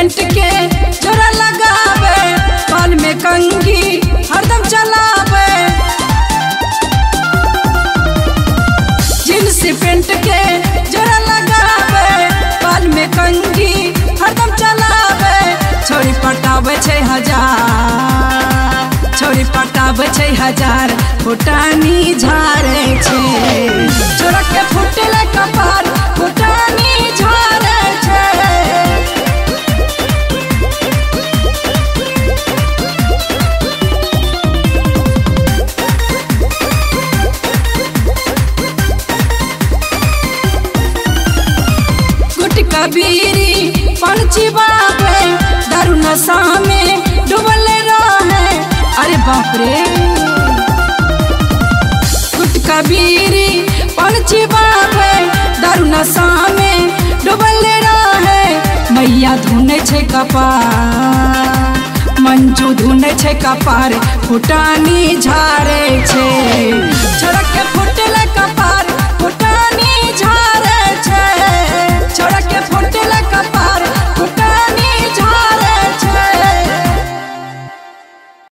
Paint के जोरा लगावे, बाल में कंगी हरदम चलावे। जींस पेंट के जोरा लगावे, बाल में कंगी हरदम चलावे। छोरी पटावे छह हज़ार, छोरी पटावे छह हज़ार, फुटानी झारे छे। बीरी दारू नशा में डूबले रहे। अरे बाप रे गुटका बीरी बाबे दारू नशा में डूबले रहे। मैया धुने छे मंजू धुने छे कपार, फुटानी झारे छे। छोड़ा के फुट